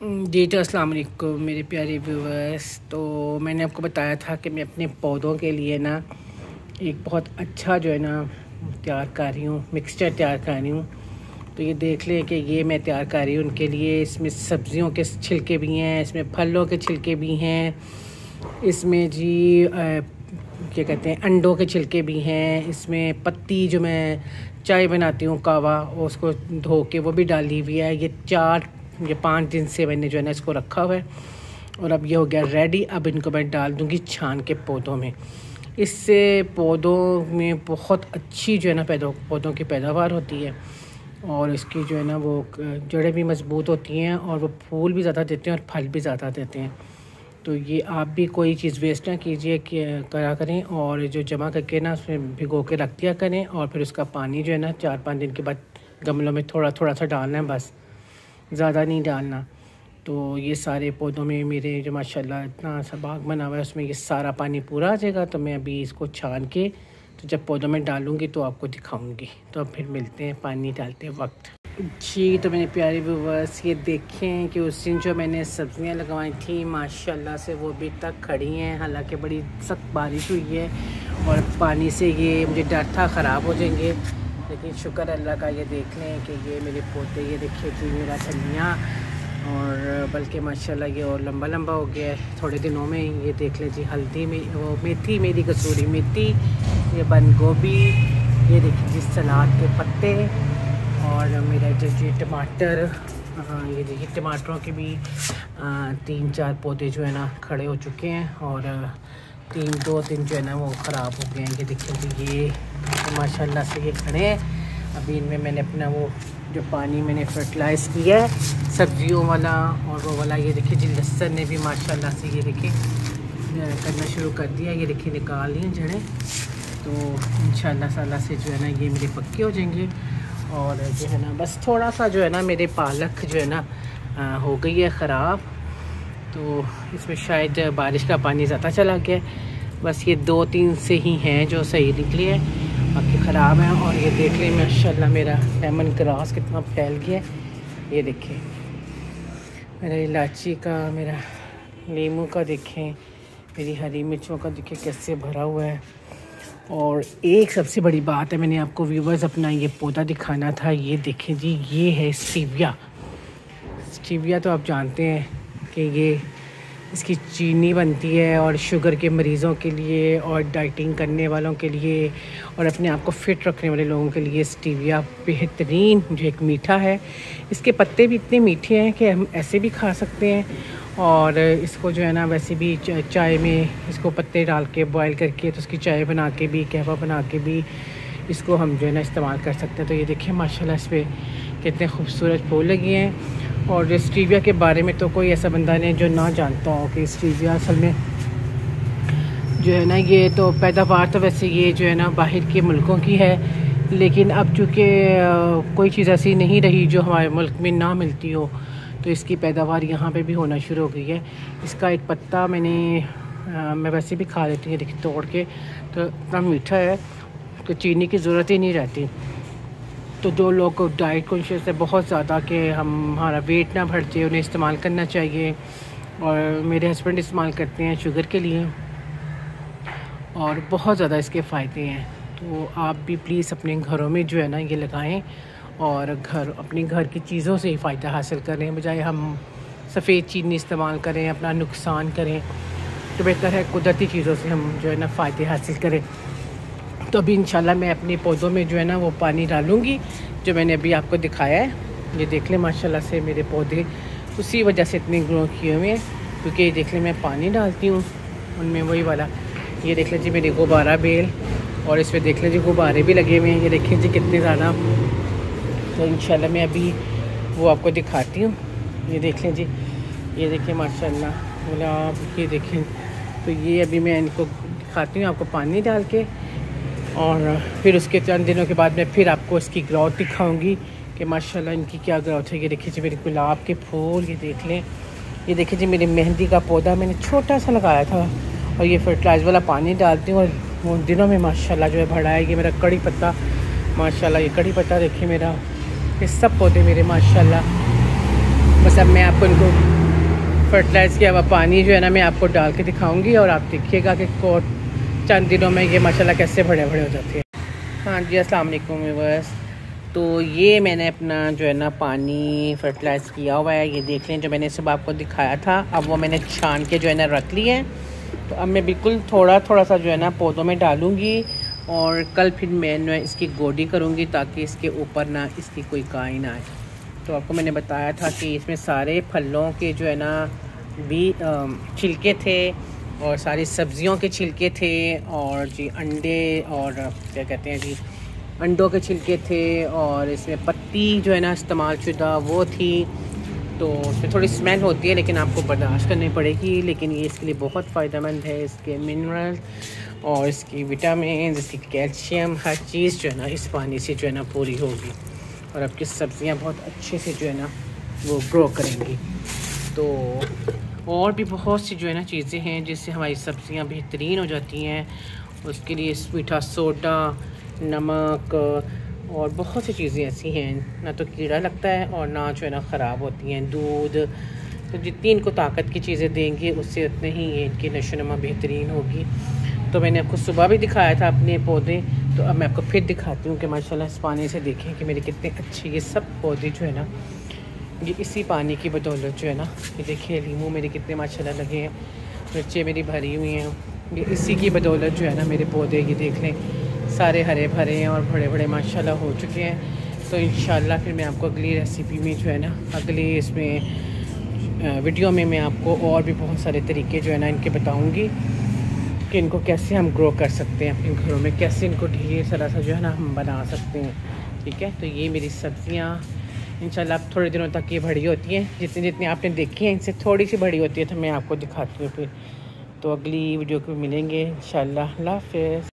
जी तो अस्सलाम वालेकुम मेरे प्यारे व्यूवर्स। तो मैंने आपको बताया था कि मैं अपने पौधों के लिए ना एक बहुत अच्छा जो है ना तैयार कर रही हूँ मिक्सचर तैयार कर रही हूँ। तो ये देख लें कि ये मैं तैयार कर रही हूँ उनके लिए। इसमें सब्जियों के छिलके भी हैं इसमें फलों के छिलके भी हैं इसमें जी आ, क्या कहते हैं अंडों के छिलके भी हैं इसमें पत्ती जो मैं चाय बनाती हूँ कावा उसको धो के वो भी डाली हुई है। ये चार ये पाँच दिन से मैंने जो है ना इसको रखा हुआ है। और अब ये हो गया रेडी अब इनको मैं डाल दूँगी छान के पौधों में। इससे पौधों में बहुत अच्छी जो है ना पैदा, पौधों की पैदावार होती है। और इसकी जो है ना वो जड़ें भी मज़बूत होती हैं और वो फूल भी ज़्यादा देते हैं और फल भी ज़्यादा देते हैं। तो ये आप भी कोई चीज़ वेस्ट ना कीजिए कि करा करें और जो जमा करके ना उसमें भिगो के रख दिया करें और फिर उसका पानी जो है ना चार पाँच दिन के बाद गमलों में थोड़ा थोड़ा सा डालना है बस। ज़्यादा नहीं डालना। तो ये सारे पौधों में मेरे जो माशाल्लाह इतना सा बाग बना हुआ है, उसमें ये सारा पानी पूरा आ जाएगा तो मैं अभी इसको छान के तो जब पौधों में डालूँगी तो आपको दिखाऊँगी। तो अब फिर मिलते हैं पानी डालते वक्त। जी तो मेरे प्यारे व्यूवर्स, ये देखें कि उस दिन जो मैंने सब्ज़ियाँ लगवाई थी, माशाल्लाह से वो अभी तक खड़ी हैं। हालाँकि बड़ी सख्त बारिश हुई है और पानी से ये मुझे डर था, ख़राब हो जाएँगे। लेकिन शुक्र अल्लाह का ये देख लें कि ये मेरे पोते, ये देखिए कि मेरा धनिया और बल्कि माशाल्लाह ये और लंबा लंबा हो गया है। थोड़े दिनों में ये देख लें जी, हल्दी में, वो मेथी, मेरी कसूरी मेथी, ये बंद गोभी, ये देखिए जी, सलाद के पत्ते और मेरा जो जी टमाटर ये देखिए टमाटरों के भी तीन चार पौधे जो है ना खड़े हो चुके हैं और तीन, दो दिन जो है ना वो ख़राब हो गए हैं। ये देखिए ये तो माशाल्लाह से ये खड़े हैं। अभी इनमें मैंने अपना वो जो पानी मैंने फर्टिलाइज़ किया है, सब्जियों वाला और वो वाला। ये देखिए, जी लहसन ने भी माशाल्लाह से ये देखिए करना शुरू कर दिया। ये देखिए, निकाल लिए जड़ें। तो इन साला से जो है ना ये मेरे पक्के हो जाएँगे। और जो है ना, बस थोड़ा सा जो है ना मेरे पालक जो है ना हो गई है ख़राब। तो इसमें शायद बारिश का पानी ज़्यादा चला गया बस ये दो तीन से ही हैं जो सही निकली है। बाकी ख़राब हैं और ये देख लें, माशाल्लाह मेरा लेमन ग्रास कितना फैल गया ये देखें, मेरा इलायची का, मेरा नींबू का देखें, मेरी हरी मिर्चों का देखें कैसे भरा हुआ है। और एक सबसे बड़ी बात है, मैंने आपको व्यूवर्स अपना ये पौधा दिखाना था, ये देखें जी, ये है स्टीविया। स्टीविया तो आप जानते हैं कि ये इसकी चीनी बनती है और शुगर के मरीज़ों के लिए और डाइटिंग करने वालों के लिए और अपने आप को फ़िट रखने वाले लोगों के लिए स्टीविया बेहतरीन, जो एक मीठा है। इसके पत्ते भी इतने मीठे हैं कि हम ऐसे भी खा सकते हैं और इसको जो है ना वैसे भी चाय में इसको पत्ते डाल के बॉयल करके तो उसकी चाय बना के भी, कहवा बना के भी इसको हम जो है ना इस्तेमाल कर सकते हैं। तो ये देखिए, माशाल्लाह इस पर कितने खूबसूरत फूल लगे हैं। और स्टीविया के बारे में तो कोई ऐसा बंदा नहीं जो ना जानता हो कि स्टीविया असल में जो है ना ये तो पैदावार तो वैसे ये जो है ना बाहर के मुल्कों की है लेकिन अब चूँकि कोई चीज़ ऐसी नहीं रही जो हमारे मुल्क में ना मिलती हो तो इसकी पैदावार यहाँ पे भी होना शुरू हो गई है। इसका एक पत्ता मैंने आ, मैं वैसे भी खा लेती हूँ तोड़ के तो इतना मीठा है तो चीनी की ज़रूरत ही नहीं रहती। तो जो लोग डाइट कॉन्शियस है, बहुत ज़्यादा कि हम, हमारा वेट ना बढ़ जाए, उन्हें इस्तेमाल करना चाहिए। और मेरे हस्बैंड इस्तेमाल करते हैं शुगर के लिए। और बहुत ज़्यादा इसके फ़ायदे हैं। तो आप भी प्लीज़ अपने घरों में जो है ना, ये लगाएँ। और घर, अपने घर की चीज़ों से ही फ़ायदा हासिल करें। बजाय हम सफ़ेद चीनी इस्तेमाल करें, अपना नुकसान करें तो बेहतर है कुदरती चीज़ों से हम जो है ना, फ़ायदे हासिल करें। तो अभी इंशाल्लाह मैं अपने पौधों में जो है ना वो पानी डालूँगी, जो मैंने अभी आपको दिखाया है। ये देख लें, माशाल्लाह से मेरे पौधे उसी वजह से इतने ग्रो किए हुए हैं, क्योंकि ये देख लें, मैं पानी डालती हूँ, उनमें वही वाला। ये देख लें जी, मेरी गुब्बारा बेल, और इसमें देख लें जी, गुब्बारे भी लगे हुए हैं। ये देखें जी, कितने ज़्यादा। तो इन मैं अभी वो आपको दिखाती हूँ। ये देख लें जी, ये देखें, माशाल्लाह, गुलाब, ये देखें। तो ये अभी मैं इनको दिखाती हूँ, आपको पानी डाल के। और फिर उसके चंद दिनों के बाद मैं फिर आपको इसकी ग्रोथ दिखाऊँगी कि माशाल्लाह इनकी क्या ग्रोथ है। ये देखिए जी, मेरे गुलाब के फूल, ये देख लें। ये देखिए जी, मेरी मेहंदी का पौधा मैंने छोटा सा लगाया था और ये फर्टिलाइज वाला पानी डालती हूँ और उन दिनों में माशाल्लाह जो है है। ये मेरा कड़ी पत्ता, माशाल्लाह ये कड़ी पत्ता देखिए मेरा। ये सब पौधे मेरे, माशाल्लाह। बस अब मैं आपको इनको फर्टिलाइज़ किया हुआ पानी जो है ना मैं आपको डाल के दिखाऊँगी और आप देखिएगा को चंद दिनों में ये माशाल्लाह कैसे बड़े बड़े हो जाते हैं। हाँ जी अस्सलाम वालेकुम तो ये मैंने अपना जो है ना पानी फर्टिलाइज़ किया हुआ है, ये देख लें जो मैंने सुबह आपको दिखाया था। अब वो मैंने छान के जो है ना रख ली है। तो अब मैं बिल्कुल थोड़ा थोड़ा सा जो है ना पौधों में डालूँगी और कल फिर मैं इसकी गोडी करूँगी ताकि इसके ऊपर ना इसकी कोई काई ना आए। तो आपको मैंने बताया था कि इसमें सारे फलों के जो है ना भी छिलके थे और सारी सब्जियों के छिलके थे और जी अंडे और क्या कहते हैं जी, अंडों के छिलके थे और इसमें पत्ती जो है ना इस्तेमाल शुदा वो थी। तो उसमें थोड़ी स्मेल होती है लेकिन आपको बर्दाश्त करनी पड़ेगी, लेकिन ये इसके लिए बहुत फ़ायदेमंद है। इसके मिनरल और इसकी विटामिन इसकी कैल्शियम हर चीज़ जो है ना इस पानी से जो है ना पूरी होगी और आपकी सब्ज़ियाँ बहुत अच्छे से जो है ना वो ग्रो करेंगी। तो और भी बहुत सी जो है ना चीज़ें हैं जिससे हमारी सब्ज़ियाँ बेहतरीन हो जाती हैं। उसके लिए मीठा सोडा, नमक और बहुत सी चीज़ें ऐसी हैं। ना तो कीड़ा लगता है और ना जो है ना ख़राब होती हैं। दूध तो जितनी इनको ताकत की चीज़ें देंगे, उससे उतने ही ये इनकी नशोनमा बेहतरीन होगी। तो मैंने आपको सुबह भी दिखाया था अपने पौधे। तो अब मैं आपको फिर दिखाती हूँ कि माशाल्लाह इस पानी से देखें कि मेरे कितने अच्छे ये सब पौधे जो है ना ये इसी पानी की बदौलत जो है ना, ये देखिए, लीमू मेरे कितने माशाल्लाह लगे हैं, मिर्चें मेरी भरी हुई हैं। ये इसी की बदौलत जो है ना मेरे पौधे, ये देख लें, सारे हरे भरे हैं और बड़े बड़े माशाल्लाह हो चुके हैं। तो इन फिर मैं आपको अगली रेसिपी में जो है ना, अगली इसमें वीडियो में मैं आपको और भी बहुत सारे तरीके जो है ना इनके बताऊँगी कि इनको कैसे हम ग्रो कर सकते हैं अपने घरों में, कैसे इनको ढेर सारा सा जो है ना हम बना सकते हैं। ठीक है? तो ये मेरी सब्ज़ियाँ इन आप थोड़े दिनों तक ये बड़ी होती हैं। जितनी जितनी आपने देखी हैं, इनसे थोड़ी सी बड़ी होती है तो मैं आपको दिखाती हूँ फिर। तो अगली वीडियो को मिलेंगे इन शाला हाफिज़।